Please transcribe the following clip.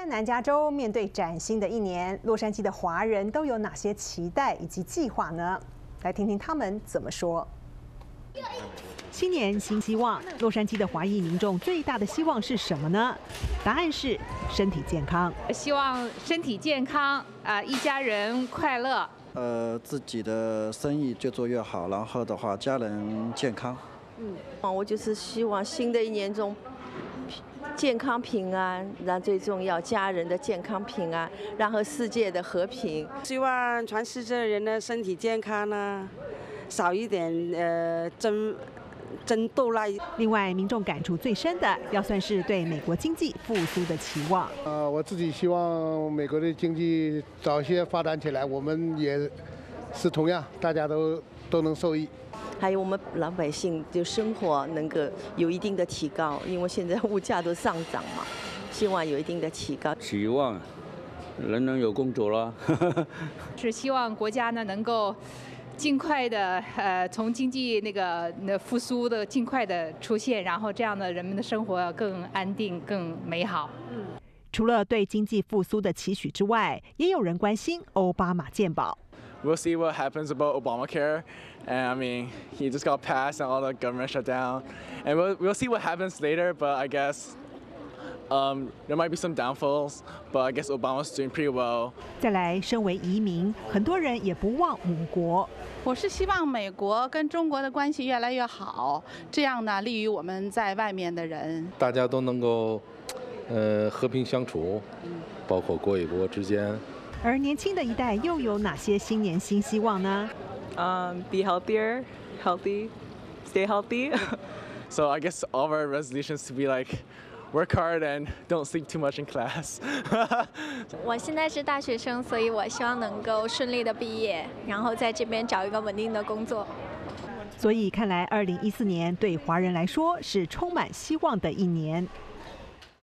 在南加州面对崭新的一年，洛杉矶的华人都有哪些期待以及计划呢？来听听他们怎么说。新年新希望，洛杉矶的华裔民众最大的希望是什么呢？答案是身体健康。希望身体健康啊，一家人快乐。呃，自己的生意越做越好，然后的话，家人健康。嗯，我就是希望新的一年中。健康平安，然后最重要家人的健康平安，然后世界的和平。希望全世界的人的身体健康呢，少一点呃争争斗啦。另外，民众感触最深的，要算是对美国经济复苏的期望。呃，我自己希望美国的经济早些发展起来，我们也是同样，大家都都能受益。还有我们老百姓就生活能够有一定的提高，因为现在物价都上涨嘛，希望有一定的提高。希望人能有工作了，是希望国家呢能够尽快的呃从经济那个那复苏的尽快的出现，然后这样的人们的生活更安定、更美好。嗯，除了对经济复苏的期许之外，也有人关心奥巴马健保。We'll see what happens about Obamacare. And I mean, he just got passed and all the government shut down. And we'll, we'll see what happens later, but I guess um, there might be some downfalls, but I guess Obama's doing pretty well. 再来，身为移民，很多人也不忘母国。我是希望美国跟中国的关系越来越好，这样呢，利于我们在外面的人。大家都能够，呃，和平相处，包括国与国之间。 而年轻的一代又有哪些新年新希望呢？Um, be healthier, healthy, stay healthy. so I guess all of our resolutions to be like work hard and don't sleep too much in class. 我现在是大学生，所以我希望能够顺利的毕业，然后在这边找一个稳定的工作。所以看来，二零一四年对华人来说是充满希望的一年。